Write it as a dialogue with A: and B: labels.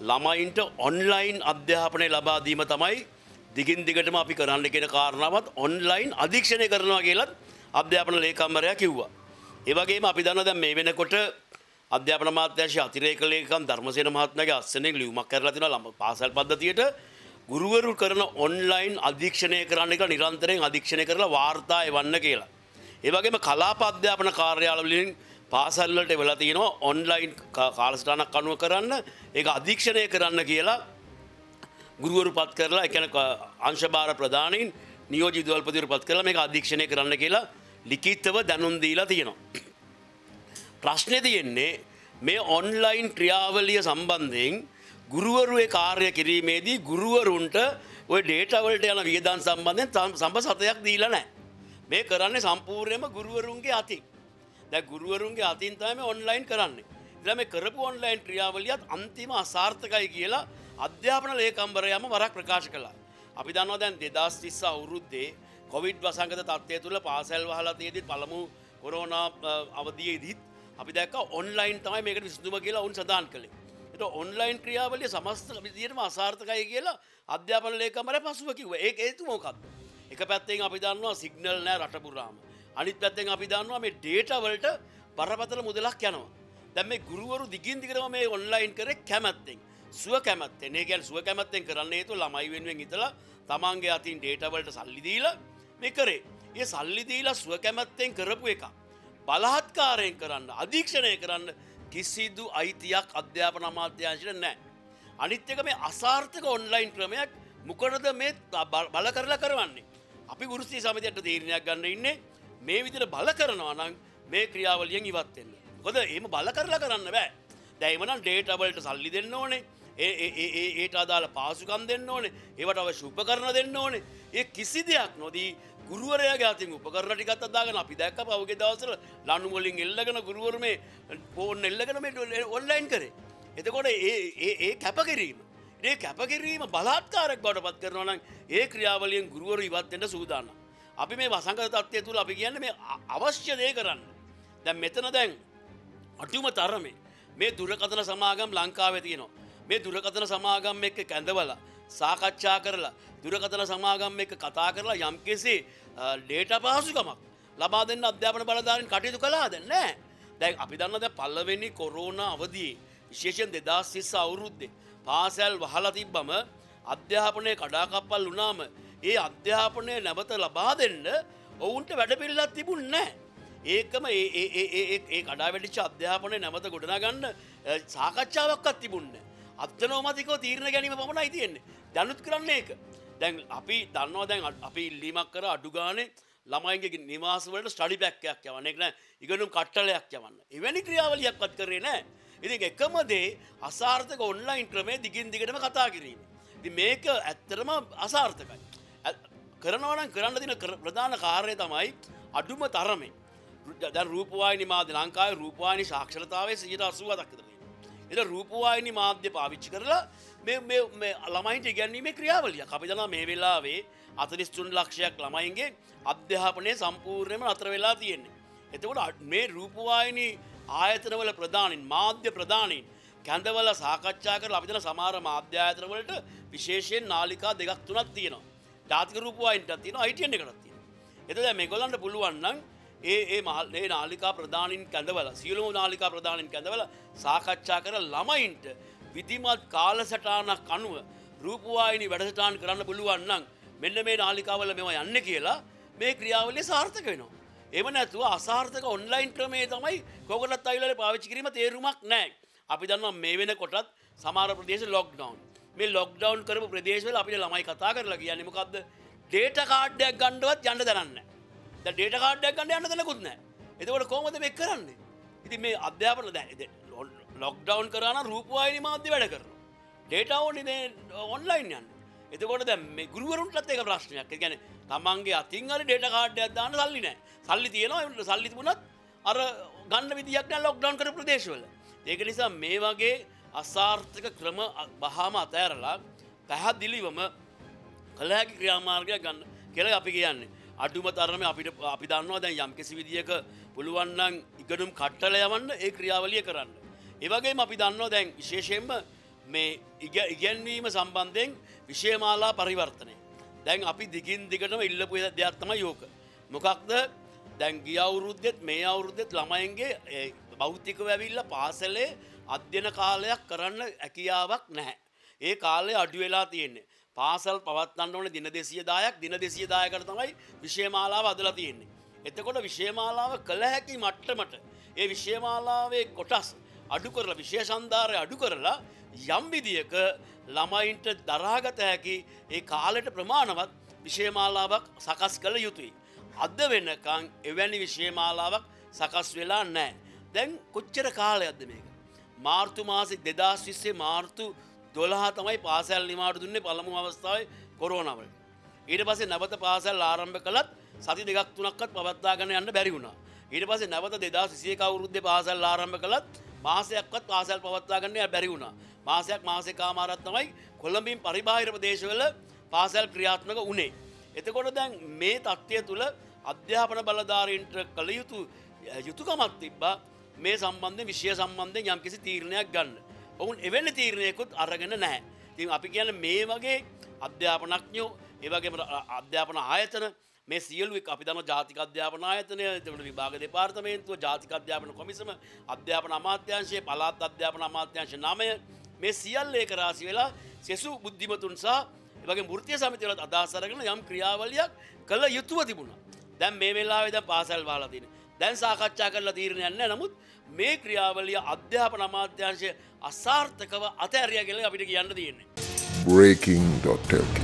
A: ළමයින්ට ඔන්ලයින් අධ්‍යාපනය ලබා දීම තමයි දිගින් දිගටම අපි කරන්න කියෙන කාරණාවත් ඔන්ලයින් අධීක්ෂණය කරනවා කියලත් අධ්‍යාපන ලේකම්මරයා කිව්වා. ඒවගේම අපි දන්න දැන් මේ වෙනකොට අධ්‍යාපන මාත්‍යංශ අතිරේක ලේකම් ධර්මසේන මහත්මයාගේ අස්සනේ ලියුමක් කරලා තිනවා ළම පාසල් පද්ධතියට ගුරුවරු කරන ඔන්ලයින් අධීක්ෂණය කරන්න එක නිරන්තරයෙන් අධීක්ෂණය කරලා වාර්තා එවන්න කියලා. ඒ වගේම කලාප අධ්‍යාපන කාර්යාලවලින් පාසල්වලට වෙලා තියෙනවා ඔන්ලයින් කාලසටහනක් අනුව කරන්න ඒක අධීක්ෂණය කරන්න කියලා ගුරුවරු පත් කරලා එකන අංශභාර ප්‍රධානීන් නියෝජි දවල්පතිවරු පත් කරලා මේක අධීක්ෂණය කරන්න කියලා ලිඛිතව දැනුම් දීලා තියෙනවා. ප්‍රශ්නේ තියෙන්නේ මේ ඔන්ලයින් ක්‍රියාවලිය සම්බන්ධයෙන් ගුරුවරුවේ කාර්ය කිරීමේදී ගුරුවරුන්ට ඔය ඩේටවලට යන වියදන් සම්බන්ධයෙන් සම්බ සතයක් දීලා නැහැ. මේ කරන්නේ සම්පූර්ණයෙන්ම ගුරුවරුන්ගේ අතින්. දැන් ගුරුවරුන්ගේ අතින් තමයි ඔන්ලයින් කරන්නේ. ඉතින් මේ කරපු ඔන්ලයින් ක්‍රියාවලියත් අන්තිම අසාර්ථකයි කියලා අධ්‍යාපන ලේකම්වරයාම වරක් ප්‍රකාශ කළා. අපි දන්නවා දැන් 2030 අවුරුද්දේ කොවිඩ් වසංගත තත්ත්වය තුළ පාසල් වහලා තියෙද්දි පළමු කොරෝනා අවධියේදීත් අපි දැක්ක ඔන්ලයින් තමයි මේකට විසඳුම කියලා උන් සඳහන් කළේ. එත ඔන්ලයින් ක්‍රියාවලිය සමස්ත විදිහටම අසාර්ථකයි කියලා අධ්‍යාපන ලේකම්වරයා පසුව කිව්වා. ඒක හේතුව මොකක්ද? එක පැත්තෙන් අපි දන්නවා සිග්නල් නෑ රට පුරාම. අනිත් පැත්තෙන් අපි දන්නවා මේ ඩේටා වලට බරපතල මුදලක් යනවා. දැන් මේ ගුරුවරු දිගින් දිගටම මේ ඔන්ලයින් කරේ කැමැත්තෙන්. සුව කැමැත්තෙන්. ඒ කියන්නේ සුව කැමැත්තෙන් කරන්න හේතුව ළමයි වෙනුවෙන් හිතලා තමන්ගේ අතින් ඩේටා වලට සල්ලි දීලා මේ කරේ. ඒ සල්ලි දීලා සුව කැමැත්තෙන් කරපු එක. බලහත්කාරයෙන් කරන්න අධීක්ෂණය කරන්න කිසිදු අයිතියක් අධ්‍යාපන අමාත්‍යංශයට නැහැ. අනිත් එක මේ අසාර්ථක ඔන්ලයින් ක්‍රමයක් මොකටද මේ බල කරලා කරවන්නේ. අපි ගුරුස්ති සමිතියට තීරණයක් ගන්න ඉන්නේ මේ විදිහට බල කරනවා නම් මේ ක්‍රියාවලියෙන් ඉවත් වෙන්න. මොකද එහෙම බල කරලා කරන්න බෑ. දැන් එමනම් ඩේටා වලට සල්ලි දෙන්න ඕනේ. ඒ ඒ ඒට අදාළ පාසුකම් දෙන්න ඕනේ. ඒවට අවශ්‍ය උපකරණ දෙන්න ඕනේ. ඒ කිසි දෙයක් නොදී ගුරුවරයාගේ අතින් උපකරණ ටිකක් අදාගෙන අපි දැක්ක පහුගිය දවස්වල ලණු වලින් එල්ලගෙන ගුරුවරු මේ ෆෝන් එල්ලගෙන මේ ඔන්ලයින් කරේ. එතකොට ඒ ඒ ඒ කැපකිරීම ඒ කැපකිරීම බලාත්කාරයක් බවට පත් කරනවා නම් ඒ ක්‍රියාවලියෙන් ගුරුවරු ඉවත් වෙන්න සූදානම්. අපි මේ වසංගත තත්ත්වය තුල අපි කියන්නේ මේ අවශ්‍ය දේ කරන්න. දැන් මෙතන දැන් අටුම තරමේ මේ දුරකථන සමාගම් ලංකාවේ තියෙනවා. මේ දුරකථන සමාගම් එක්ක කැඳවලා සාකච්ඡා කරලා දුරකථන සමාගම් එක්ක කතා කරලා යම්කිසි ඩේට පහසුකමක් ලබා දෙන්න අධ්‍යාපන බලධාරීන් කටයුතු කළාද නැහැ. දැන් අපි දන්න දැන් පළවෙනි කොරෝනා අවධියේ විශේෂයෙන් 2030 අවුරුද්දේ පාසල් වහලා තිබ්බම අධ්‍යාපනය කඩාකප්පල් වුණාම ඒ අධ්‍යාපනය නැවත ලබා දෙන්න ඔවුන්ට වැඩපිළිවෙලක් තිබුණේ නැහැ. ඒකම ඒ කඩා වැටිච්ච අධ්‍යාපනය නැවත ගොඩනගන්න සාකච්ඡාවක්වත් තිබුණේ අත්නෝමතිකව තීරණ ගැනීම පමණයි තියෙන්නේ. දැනුත් කරන්න ඒක. දැන් අපි දන්නවා දැන් අපි ඉල්ලීමක් කර අඩු ගානේ ළමයින්ගේ නිවාස වලට ස්ටඩි පැක්කයක් යවන්න. ඒක නෑ ඉගෙනුම් කට්ටලයක් යවන්න. එවැනි ක්‍රියාවලියක්වත් කරේ නෑ. ඉතින් එකම දේ අසාර්ථක ඔන්ලයින් ක්‍රමේ දිගින් දිගටම කතා කිරීම. ඉතින් මේක ඇත්තටම අසාර්ථකයි. කරනවා නම් කරන්න දින ප්‍රධාන කාර්යය තමයි අඩුම තරමේ. දැන් රූපවාහිනි මාධ්‍ය ලංකාවේ රූපවාහිනි සාක්ෂරතාවයේ 80%ක් විතර එද රූපවාහිනි මාධ්‍ය පාවිච්චි කරලා ළමයින්ට ඉගැන්වීමේ ක්‍රියාවලිය අපි දනා මේ වෙලාවේ අතරිස්තුන් ලක්ෂයක් ළමයින්ගේ අධ්‍යාපනය සම්පූර්ණයම අතර වෙලා තියෙන්නේ. එතකොට මේ රූපවාහිනි ආයතනවල ප්‍රධානින් මාධ්‍ය ප්‍රධානීන් කැඳවල සාකච්ඡා කර අපිතන සමාර මාධ්‍යායතනවලට විශේෂයෙන් නාලිකා දෙකක් තුනක් තියෙනවා. ජාතික රූපවාහිනියක් තියෙනවා අයිටිඑන් එකක් තියෙනවා. එතකොට මේගොල්ලන්ට පුළුවන් නම් ඒ ඒ මහල්ේ නාලිකා ප්‍රධානින් කැඳවල සියලුම නාලිකා ප්‍රධානින් කැඳවල සාකච්ඡා කර ළමයින්ට විදිමත් කාලසටානක් අනුව රූපවායිනි වැඩසටාන් කරන්න පුළුවන්නම් මෙන්න මේ නාලිකාවල මෙම යන්න කියලා මේ ක්‍රියාවලිය සාර්ථක වෙනවා. එම නැතුව අසාර්ථක ඔන්ලයින් ක්‍රමේ තමයි කොකටත් අයිලට පාවිච්චි කිරීම තේරුමක් නෑ. අපි දන්නවා මේ වෙන කොටත් සමාර ප්‍රදේශ ලොක්ඩවන් මේ ලොක්ඩවන් කරපු ප්‍රදේශවල අපිට ළමයි කතා කරලා කියන්නේ. මොකක්ද ඩේට කාඩ්ඩයක් ගණ්ඩවත් යන්න දරන්න. ඩේට කාඩ්ඩයක් ගන්න යන්න දෙනකුත් නෑ එතකොට කොමද මේ කරන්නේ? ඉති මේ අධ්‍යාපන දැ ලොක්ඩවන් කරන රූපවායිනි මාධ්‍ය වැඩ කරන ඩේට ඕනි ඔන්ලයින් යන්න. එතකොට දැ මේ ගුරුවරුන්ටත් ඒක ප්‍රශ්නයක්. ගැන තමන්ගේ අතින් අර ඩේට කාඩ්ඩයක් දාන්න සල්ලි නෑ සල්ලි තියෙනවා සල්ලි තිබුණත් අර ගන්න විදියක් නෑ ලොක්ඩවන් කර ප්‍රදේශවල. ඒක නිසා මේ වගේ අසාර්ථක ක්‍රම බහාම අතෑරලා පැහැදිලිවම කළහැකි ක්‍රියාමාර්ගය ගන්න කෙළ අපි කියන්නේ අඩුම තරම අපිට අපි දන්නවා දැන් යම් කිසි විදිියක පුළුවන්නන් ඉගඩුම් කට්ටල යවන්න ඒ ක්‍රියාවලිය කරන්න. ඒවගේ අපි දන්නවා දැන් විශේෂයෙන්ම මේ ඉගැන්වීම සම්බන්ධයෙන් විශේමාලා පරිවර්තනය. දැන් අපි දිගින් දිගටම ඉල්ලපු දෙයක්ත්තම යෝක. මොකක්ද දැන් ගිය අවුරුද්ධෙත් මේ අවුරුද්ධෙත් ළමයින්ගේ බෞද්ධික වැැවිල්ල පාසලේ අධ්‍යන කාලයක් කරන්න ඇකියාවක් නැහැ. ඒ කාලේ අඩු වෙලා තියෙන්නේ. පාසල් පවත්වන්න ඕන දින දෙසිය දායක් දින දෙසිය දායකට තමයි විශේමාලාව අදලා තියෙන්නේ. එතකොට විශේමාලාව කළ හැකි මට්ටමට ඒ විශේමාලාවේ කොටස් අඩු කරලා විශේෂන්ධාරය අඩු කරලා යම් විදියක ළමයින්ට දරාගත හැකි ඒ කාලෙට ප්‍රමාණවත් විශේමාලාවක් සකස් කළ යුතුයි. අද වෙන්නකං එවැනි විශේමාලාවක් සකස් වෙලා නෑ. දැන් කොච්චර කාලයක්ද මේක. මාර්තු මාසි දෙදස් විස්සේ මාර්තු දොළහා තමයි පාසැල් නිමාට දුන්නේ පළමු අවස්ථාව කොරෝනවල. ඊට පසේ නැවත පාසැල් ආරම්භ කළත් සති දෙකක් තුනක්කත් පවත්තාගන්න යන්න බැරි වුණා. ඊට පසේ නැවත දෙදා සිසිය කවුරුද්ධ පාසල් ආරම්භ කළත් මාසයක්වත් පාසල් පවත්වාගන්න බැරි වුණා. මාසයක් මාසකාමාරත් තමයි කොළඹින් පරිබාහිර ප්‍රදේශවල පාසැල් ක්‍රියාත්මක උනේ. එතකොට දැන් මේ තත්ත්වය තුළ අධ්‍යාපන බලධාරීන්ට කළ යුතු යුතුකමත් තිබ්බා මේ සම්බන්ධ විශ්ය සම්බන්ධය යම් කිසි තීරණයක් ගන්න. ඔවුන් එවැනි තීරණයකුත් අරගෙන නැහැ. තින් අපි කියන මේ වගේ අධ්‍යාපනක්ඥෝ ඒවගේ අධ්‍යාපන ආයතන මේ සියලුවක් අපි දම ජාතික අධ්‍යාපන ආයතනය තට විභාග දෙපාර්තමේන්තුව ජාතික අධ්‍යාපන කොමිසම අධ්‍යාපන අමාත්‍යංශය පලාත් අධ්‍යාපන අමාත්‍යංශ නමය මේ සියල් ඒක රාසි වෙලා සෙසු බුද්ධිමතුන් සහ වගේ මෘතිය සමිතිවලත් අදසරගෙන යම් ක්‍රියාවලියක් කළ යුතුව තිබුණ. දැන් මේ වෙලා වෙද පාසල් වාලතින. දැන් සාකච්ඡා කරලා තීරණ යන්න නමුත් මේ ක්‍රියාවලිය අධ්‍යාපන අමාත්‍යංශය අසාර්ථකව අතඇරිය කියල අපිට කියන්න තියෙන්නේ.
B: breaking.lk